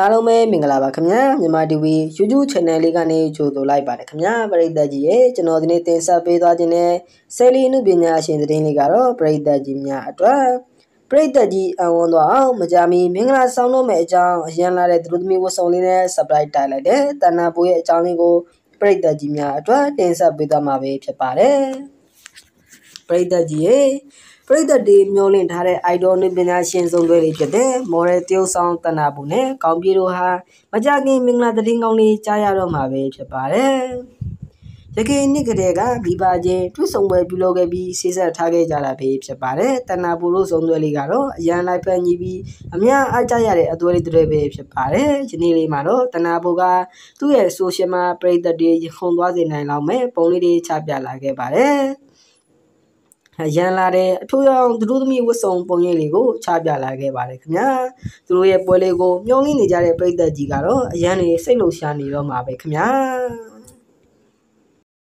အားလုံးပဲမင်္ဂလာပါခင်ဗျာမြန်မာ TV YouTube Channel လေးကနေကြိုဆိုလိုက်ပါတယ်ခင်ဗျာပရိသတ်ကြီးရဲ့ကျွန်တော်ဒီနေ့တင်ဆက်ပေးသွားခြင်းနဲ့ဆယ်လီအမှုပညာရှင်သတင်းလေးကတော့ပရိသတ်ကြီးများအတွက်ပရိသတ်ကြီးအံဝန်သွားအောင်မကြမီမင်္ဂလာဆောင်လို့မဲ့အကြောင်းအရန်လာတဲ့သူတို့သမီးဝတ်စုံလေးနဲ့ surprise တိုက်လိုက်တဲ့တဏ္ဍာပိုးရဲ့အကြောင်းလေးကိုပရိသတ်ကြီးများအတွက်တင်ဆက်ပေးသွားမှာပဲဖြစ်ပါတယ်ပရိသတ်ကြီးရဲ့ ပရိသတ်တွေမျောလင့်ထားတဲ့ idol နုပညာရှင်ဆုံးတွေတွေဖြစ်တဲ့မော်ရယ်တရုတ်ဆောင်တဏ္ဍာဘူးနဲ့ကောင်းပြေတို့ဟာမကြခင်မင်္ဂလာသတင်းကောင်းလေးကြားရတော့မှာပဲဖြစ်ပါတယ်။ရခိုင်နှစ်ကလေးကမိဘချင်းတွစ်ဆုံပွဲပြုလုပ်ခဲ့ပြီးဆေးဆက်ထားခဲ့ကြတာပဲဖြစ်ပါတယ်။တဏ္ဍာဘူးတို့ဆုံးတွေလေးကတော့အရန်လိုက်ဖက်ညီပြီးအများအားကြရတဲ့အသွေးလေးတွေပဲဖြစ်ပါတယ်။ဒီနေ့လေးမှာတော့တဏ္ဍာဘူးကသူ့ရဲ့ social မှာပရိသတ်တွေခုံသွားစေနိုင်လောက်မဲ့ပုံလေးတွေချပြလာခဲ့ပါတယ်။ ရန်လာတဲ့အထူးရောင်သူတို့သမီးဝတ်စုံပုံရိပ်လေးကိုချပြလာခဲ့ပါတယ်ခင်ဗျာသူတို့ရဲ့ပွဲလေးကိုမျှော်လင့်နေကြတဲ့ပရိသတ်ကြီးကတော့အရန်နေစိတ်လှုပ်ရှားနေတော့မှာပဲခင်ဗျာ